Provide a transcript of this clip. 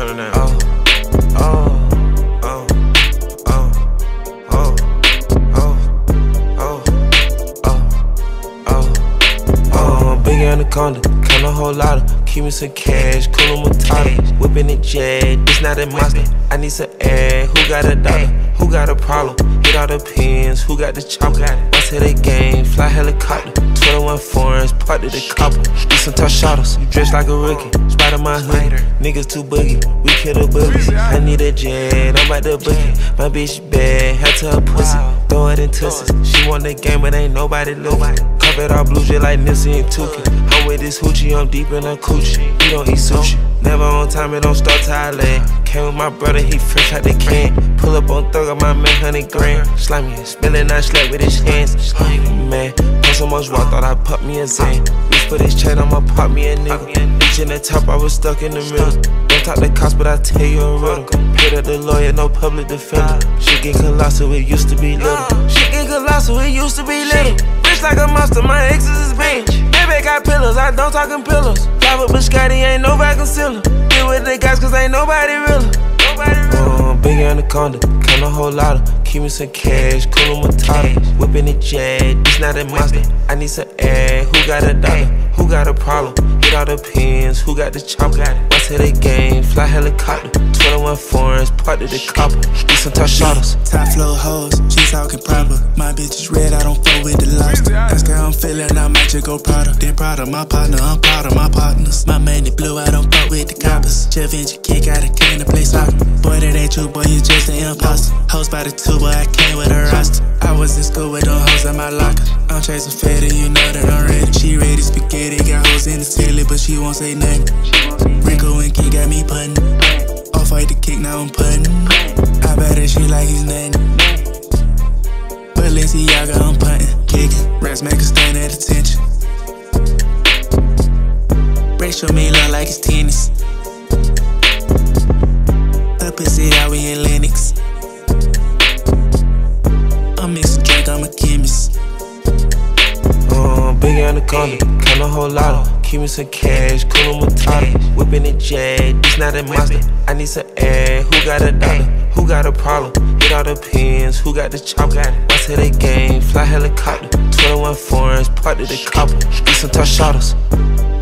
turn it down. Oh, oh. oh, oh, oh, oh, oh. Uh, Bring it on the Anaconda, count a whole lot of Keep me some cash, cool with Matata Whipping a jet, this not a monster I need some air, who got a dollar? Who got a problem? Hit all the pins, who got the chocolate? I say they game, fly helicopter. 21 foreigns, part of the copper. Do some tough shottas, you dress like a rookie. Spider my hoodie, niggas too boogie. We kill the boogies. I need a jet, I'm at the boogie. My bitch bad, had to her pussy. Throw it in tussies. She want the game, but ain't nobody looking. Carpet all blue, just like Nipsey and Tookie. I'm with this hoochie, I'm deep in a coochie. We don't eat sushi. Never on time, it don't start till I. Came with my brother, he fresh out the can. Pull up on thug, my man, hundred grand. Slimy, spilling, I slept with his hands. Man, put so much water, thought I pop me a Xan. Reach for this chain, I'ma pop me a nigga. Reach in the top, I was stuck in the middle. Don't talk the cops, but I tell you a riddle. Paid up the lawyer, no public defender. Shit get colossal, it used to be little. Shit get colossal, it used to be little. Rich like a monster, my exes is bench. Baby got pillows, I don't talk in pillows. Drive with Biscotti, ain't no vacuum sealer. Deal with the guys, cause ain't nobody real. Big anaconda, count a whole lot of. Keep me some cash, cool matata. Whipping it jet, this not a monster. I need some air, who got a dollar? Who got a problem? Hit all the pins, who got the chop? What's hit the game, fly helicopter. 21 foreigns, part of the copper. Do some tough shottas. Top flow hoes, she talking proper. My bitch is red, I don't fuck with the lobster. Ask her how I'm feeling, I might just go prouder. Then proud of my partner, I'm proud of my partners. My man, the blue, I don't fuck with the coppers. Jeff and kick out a can to play soccer. Ain't true, boy, you just an imposter. Hoes by the two, boy, I came with a roster. I was in school with them hoes in my locker. I'm chasing fatty, you know that I'm ready. She ready spaghetti, got hoes in the celly, but she won't say nothing. Rico and Key got me punting. Off fight the kick, now I'm putting. I bet that she like his name. Balenciaga, I'm punting. Kicking. Rats make a stand at attention. Rachel me look like it's tennis. Anaconda, count a whole lot of. Keep me some cash, cool matata. Whipping it jet, this not a monster. I need some air, who got a dollar? Who got a problem? Hit all the pins, who got the chop? What's hit the game, fly helicopter. 21 foreigns, part of the copper. Do some tough shottas.